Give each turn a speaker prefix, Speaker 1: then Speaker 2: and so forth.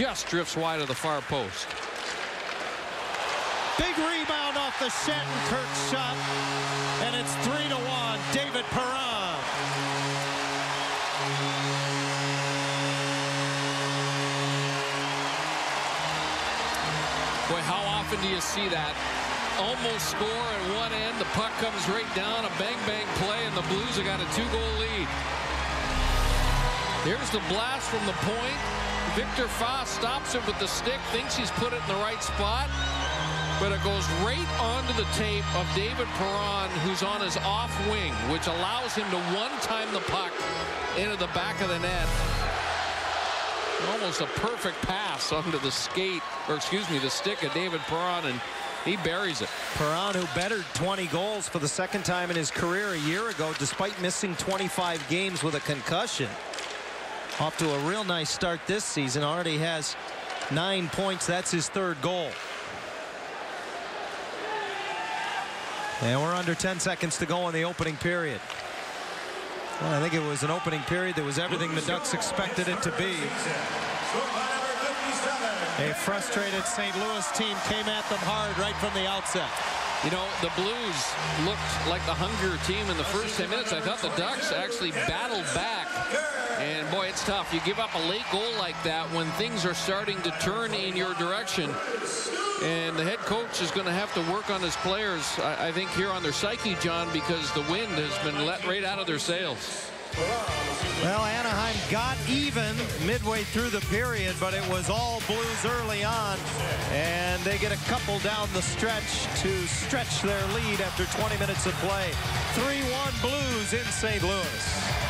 Speaker 1: just drifts wide of the far post.
Speaker 2: Big rebound off the Shattenkirk shot, and it's three to one. David Perron.
Speaker 1: Boy, how often do you see that? Almost score at one end. The puck comes right down. A bang-bang play, and the Blues have got a two-goal lead. Here's the blast from the point. Victor Fasth stops it with the stick, thinks he's put it in the right spot, but it goes right onto the tape of David Perron, who's on his off wing, which allows him to one-time the puck into the back of the net. Almost a perfect pass onto the skate, or excuse me, the stick of David Perron, and he buries it.
Speaker 2: Perron, who bettered 20 goals for the second time in his career a year ago, despite missing 25 games with a concussion. Off to a real nice start this season. Already has nine points. That's his third goal. And we're under 10 seconds to go in the opening period. Well, I think it was an opening period that was everything the Ducks expected it to be. A frustrated St. Louis team came at them hard right from the outset.
Speaker 1: You know, the Blues looked like the hungrier team in the first 10 minutes. I thought the Ducks actually battled back. And it's tough. You give up a late goal like that when things are starting to turn in your direction. And the head coach is going to have to work on his players, I, I think, here on their psyche, John, because the wind has been let right out of their sails.
Speaker 2: Well, Anaheim got even midway through the period, but it was all Blues early on. And they get a couple down the stretch to stretch their lead after 20 minutes of play. 3-1 Blues in St. Louis.